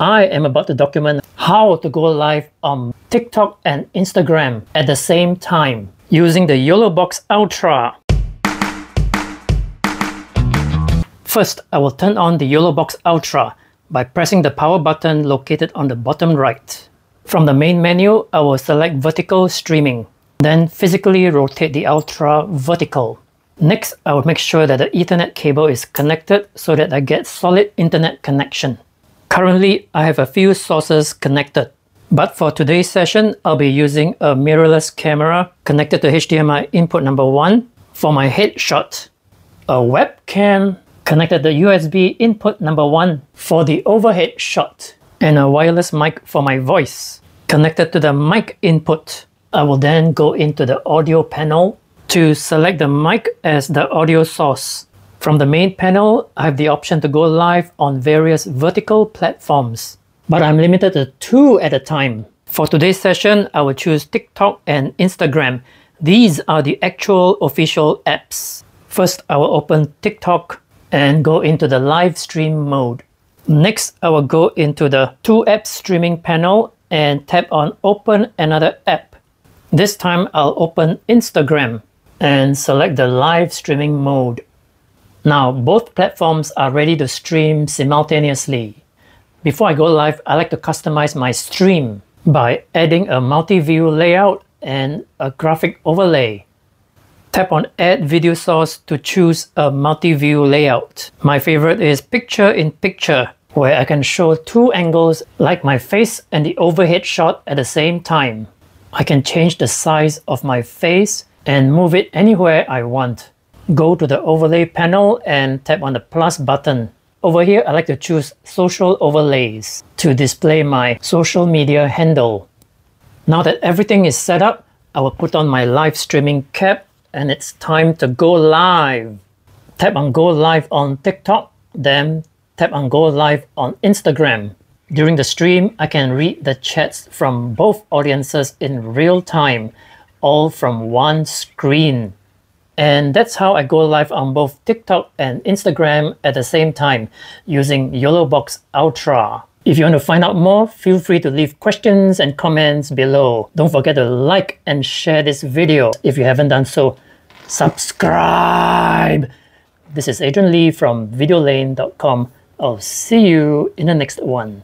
I am about to document how to go live on TikTok and Instagram at the same time using the YOLO Box Ultra. First, I will turn on the YOLO Box Ultra by pressing the power button located on the bottom right. From the main menu, I will select vertical streaming, then physically rotate the Ultra vertical. Next, I will make sure that the Ethernet cable is connected so that I get solid internet connection. Currently, I have a few sources connected. But for today's session, I'll be using a mirrorless camera connected to HDMI input number 1 for my headshot, a webcam connected to USB input number 1 for the overhead shot, and a wireless mic for my voice connected to the mic input. I will then go into the audio panel to select the mic as the audio source. From the main panel, I have the option to go live on various vertical platforms, but I'm limited to two at a time. For today's session, I will choose TikTok and Instagram. These are the actual official apps. First, I will open TikTok and go into the live stream mode. Next, I will go into the two apps streaming panel and tap on open another app. This time I'll open Instagram and select the live streaming mode. Now, both platforms are ready to stream simultaneously. Before I go live, I like to customize my stream by adding a multi-view layout and a graphic overlay. Tap on Add Video Source to choose a multi-view layout. My favorite is Picture-in-Picture, where I can show two angles like my face and the overhead shot at the same time. I can change the size of my face and move it anywhere I want. Go to the overlay panel and tap on the plus button. Over here, I like to choose social overlays to display my social media handle. Now that everything is set up, I will put on my live streaming cap and it's time to go live. Tap on go live on TikTok, then tap on go live on Instagram. During the stream, I can read the chats from both audiences in real time all from one screen. And that's how I go live on both TikTok and Instagram at the same time using YOLOBox Ultra. If you want to find out more, feel free to leave questions and comments below. Don't forget to like and share this video. If you haven't done so, subscribe. This is Adrian Lee from videolane.com. I'll see you in the next one.